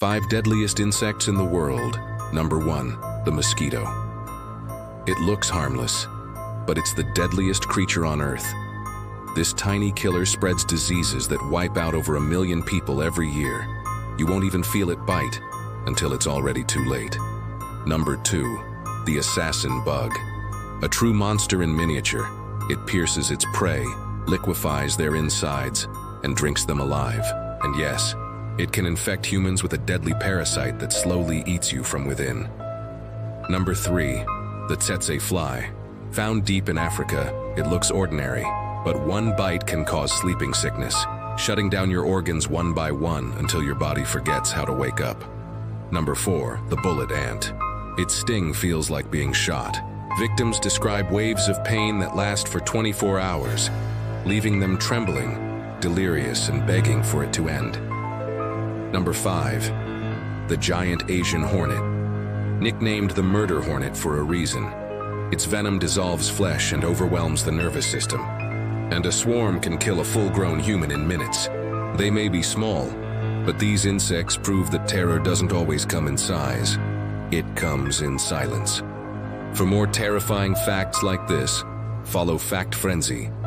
Five deadliest insects in the world. Number one, the mosquito. It looks harmless, but it's the deadliest creature on Earth. This tiny killer spreads diseases that wipe out over a million people every year. You won't even feel it bite until it's already too late. Number two, the assassin bug. A true monster in miniature, it pierces its prey, liquefies their insides, and drinks them alive. And yes, it can infect humans with a deadly parasite that slowly eats you from within. Number 3. The tsetse fly. Found deep in Africa, it looks ordinary, but one bite can cause sleeping sickness, shutting down your organs one by one until your body forgets how to wake up. Number 4. The bullet ant. Its sting feels like being shot. Victims describe waves of pain that last for 24 hours, leaving them trembling, delirious, and begging for it to end. Number 5. The giant Asian hornet. Nicknamed the murder hornet for a reason. Its venom dissolves flesh and overwhelms the nervous system. And a swarm can kill a full-grown human in minutes. They may be small, but these insects prove that terror doesn't always come in size. It comes in silence. For more terrifying facts like this, follow FactFrenzi